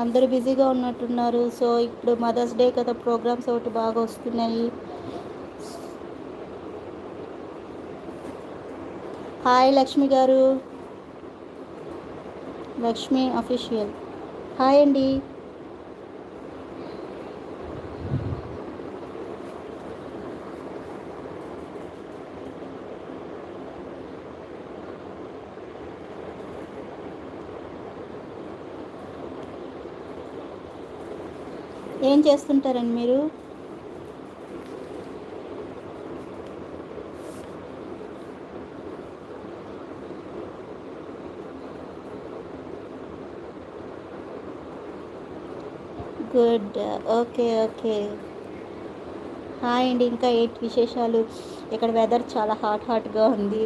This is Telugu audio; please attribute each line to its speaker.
Speaker 1: అందరూ బిజీగా ఉన్నట్టున్నారు. సో ఇప్పుడు మదర్స్ డే కదా ప్రోగ్రామ్స్ ఒకటి బాగా వస్తున్నాయి. హాయ్ లక్ష్మి గారు. లక్ష్మి అఫీషియల్. హాయ్ అండి. ఏం చేస్తుంటారండి మీరు? గుడ్. Okay okay. హాయ్ అండి. ఇంకా ఏంటి విశేషాలు? ఇక్కడ వెదర్ చాలా హాట్ హాట్గా ఉంది.